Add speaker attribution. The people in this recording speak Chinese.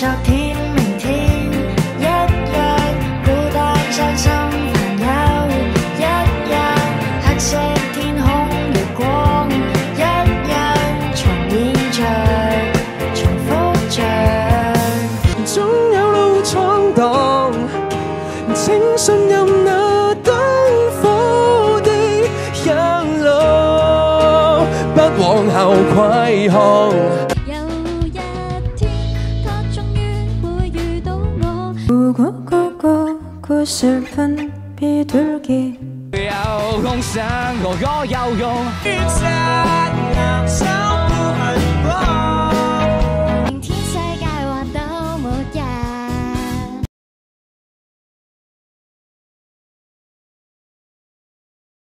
Speaker 1: 昨天、明天一樣，孤單傷心煩憂一樣，黑色天空月光一樣，重演着，重複着。
Speaker 2: 總有路闖蕩，請信任那燈火的一路，不往後歸
Speaker 1: 고고고고 구슬픈 비둘기
Speaker 2: 有空想我我有用，雨伞